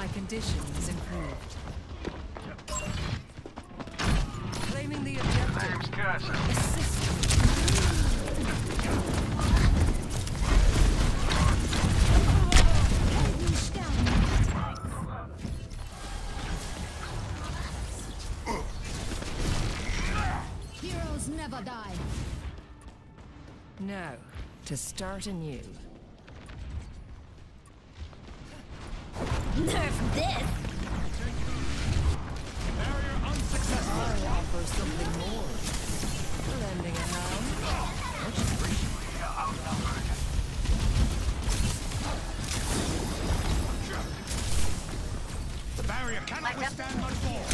My condition is improved. Claiming the objective. Name's Assist. Heroes never die. Now, to start anew. Nerf this! I offer something more. Lending a hand. The barrier cannot withstand much more.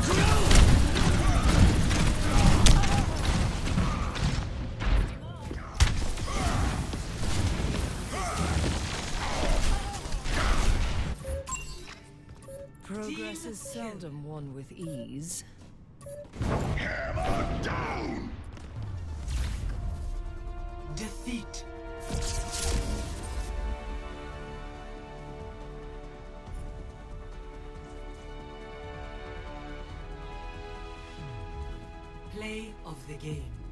Progress is seldom won with ease. Hammer down! Defeat. Play of the game.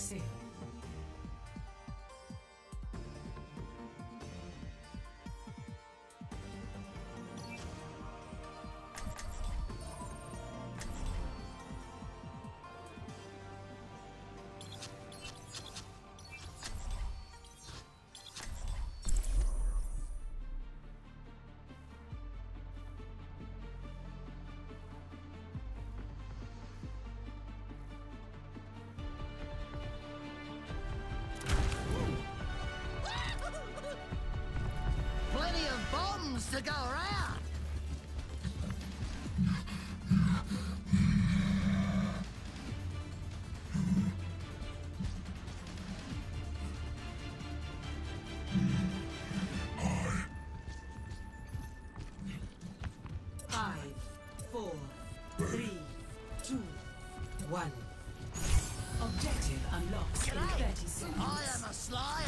At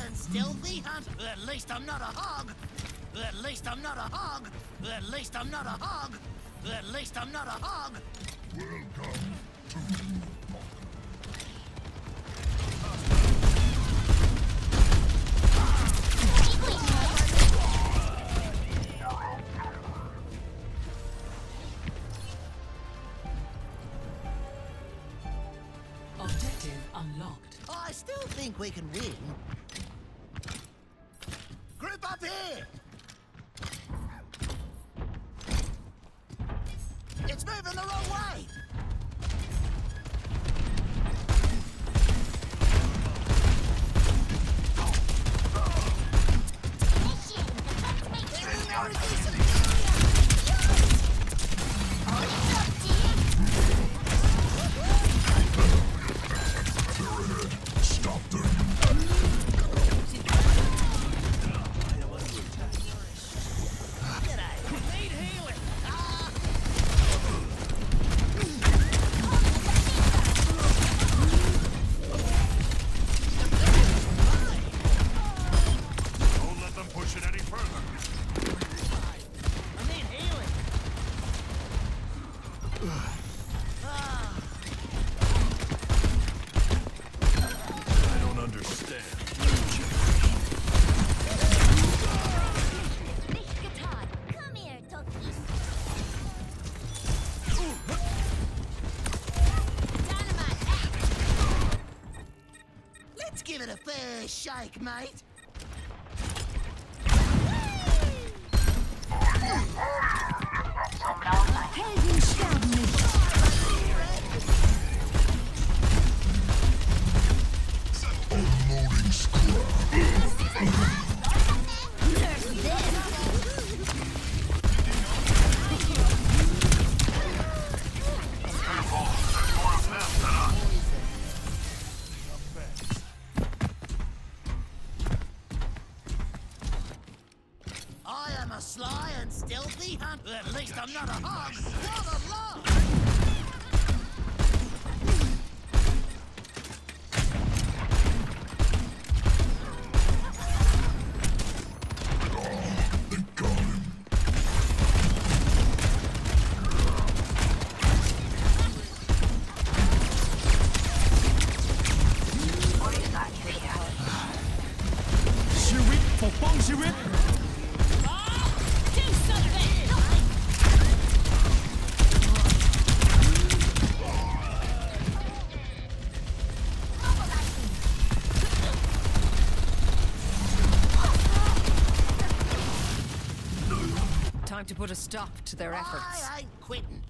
and stealthy hunter. At least I'm not a hog. At least I'm not a hog. At least I'm not a hog. At least I'm not a hog. Moving A fair shake, mate. Time to put a stop to their efforts. I ain't quitting.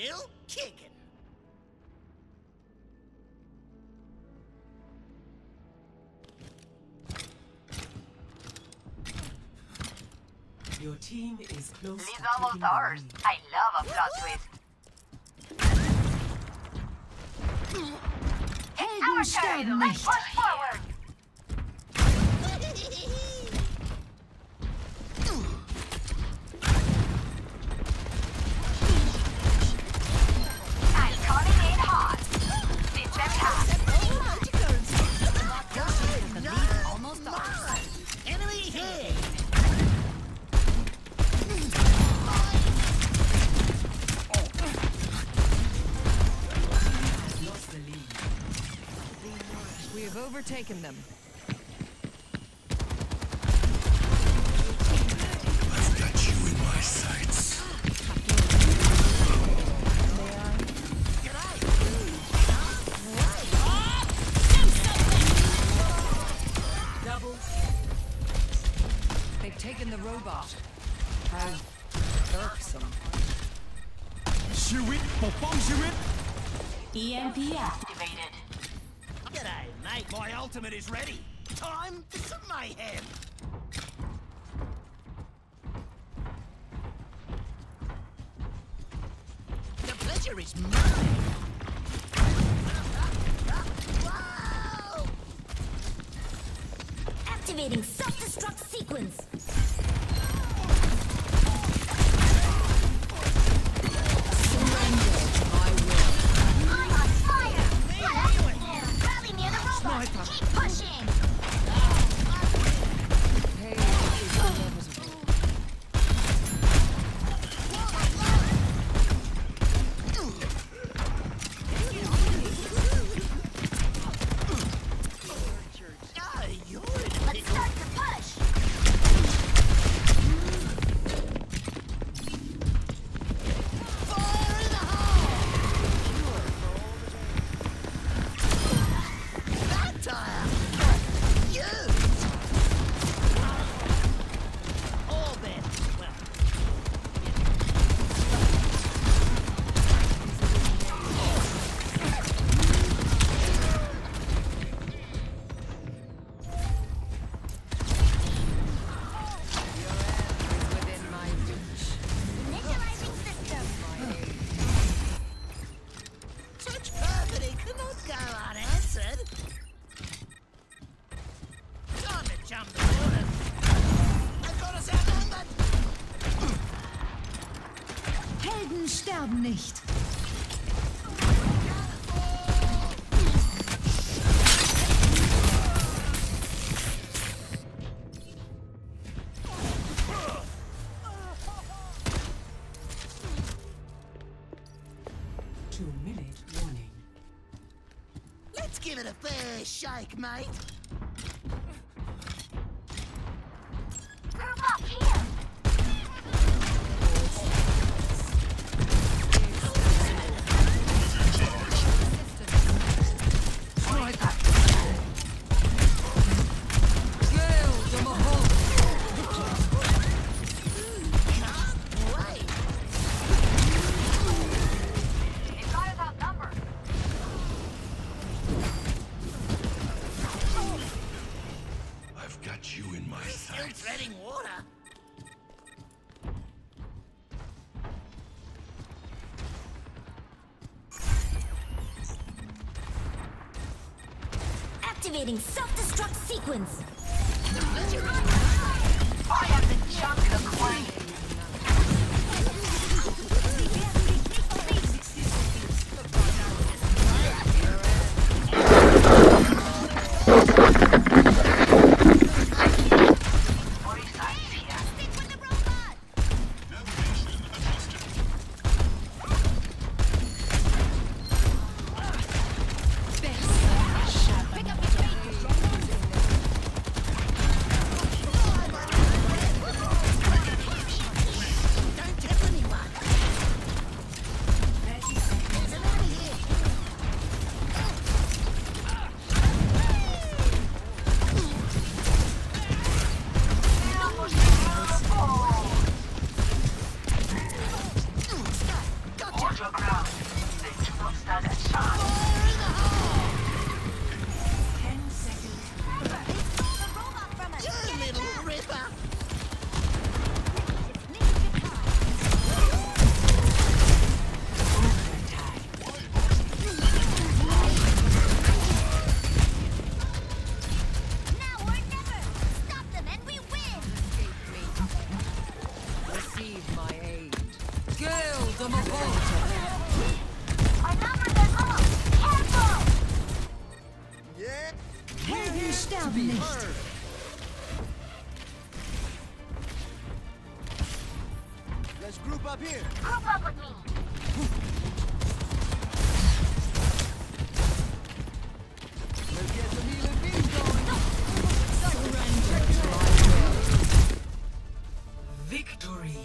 Still kicking. Your team is close Lead's to almost taking ours. I love a plot twist. Helden Our turn. sterben Let's push forward. We have overtaken them. Double. They've taken the robot. How irksome. EMP Activated. G'day. My ultimate is ready. Time for some mayhem. The pleasure is mine. Activating self-destruct sequence. Sterben nicht. Two minute warning. Let's give it a fair shake, mate. Still treading water. Activating self-destruct sequence. I am the jungle queen. Group up here. Group up with me. Let's get some healing beams going. Victory.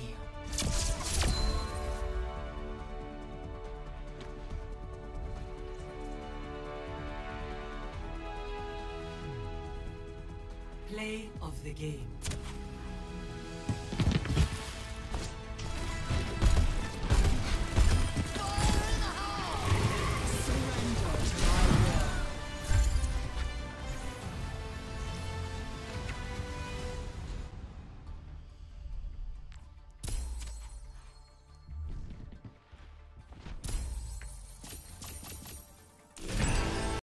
Play of the game.